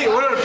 see, what